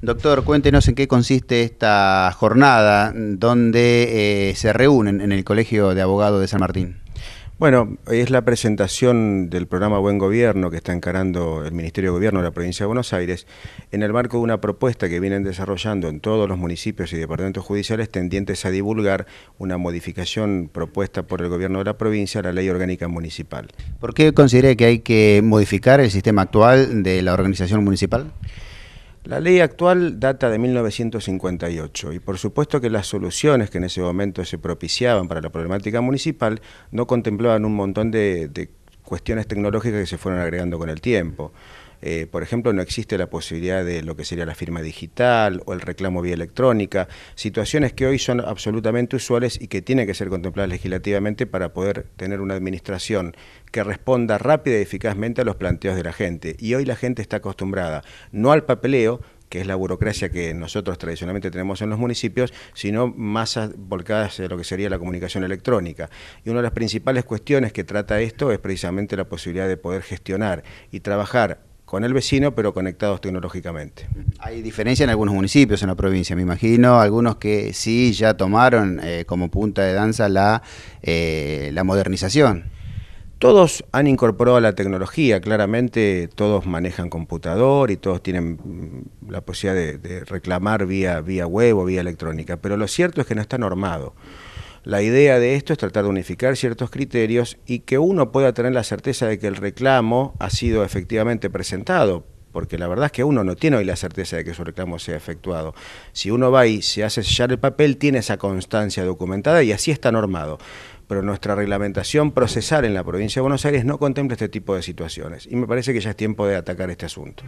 Doctor, cuéntenos en qué consiste esta jornada donde eh, se reúnen en el Colegio de Abogados de San Martín. Bueno, es la presentación del programa Buen Gobierno que está encarando el Ministerio de Gobierno de la Provincia de Buenos Aires en el marco de una propuesta que vienen desarrollando en todos los municipios y departamentos judiciales tendientes a divulgar una modificación propuesta por el Gobierno de la provincia a la Ley Orgánica Municipal. ¿Por qué considera que hay que modificar el sistema actual de la organización municipal? La ley actual data de 1958 y por supuesto que las soluciones que en ese momento se propiciaban para la problemática municipal no contemplaban un montón de, de cuestiones tecnológicas que se fueron agregando con el tiempo. Eh, por ejemplo, no existe la posibilidad de lo que sería la firma digital o el reclamo vía electrónica, situaciones que hoy son absolutamente usuales y que tienen que ser contempladas legislativamente para poder tener una administración que responda rápida y eficazmente a los planteos de la gente. Y hoy la gente está acostumbrada no al papeleo, que es la burocracia que nosotros tradicionalmente tenemos en los municipios, sino más volcadas de lo que sería la comunicación electrónica. Y una de las principales cuestiones que trata esto es precisamente la posibilidad de poder gestionar y trabajar con el vecino, pero conectados tecnológicamente. Hay diferencia en algunos municipios en la provincia, me imagino, algunos que sí ya tomaron eh, como punta de danza la, eh, la modernización. Todos han incorporado la tecnología, claramente todos manejan computador y todos tienen mm, la posibilidad de, reclamar vía, vía web o vía electrónica, pero lo cierto es que no está normado. La idea de esto es tratar de unificar ciertos criterios y que uno pueda tener la certeza de que el reclamo ha sido efectivamente presentado, porque la verdad es que uno no tiene hoy la certeza de que su reclamo sea efectuado. Si uno va y se hace sellar el papel, tiene esa constancia documentada y así está normado pero nuestra reglamentación procesal en la provincia de Buenos Aires no contempla este tipo de situaciones y me parece que ya es tiempo de atacar este asunto.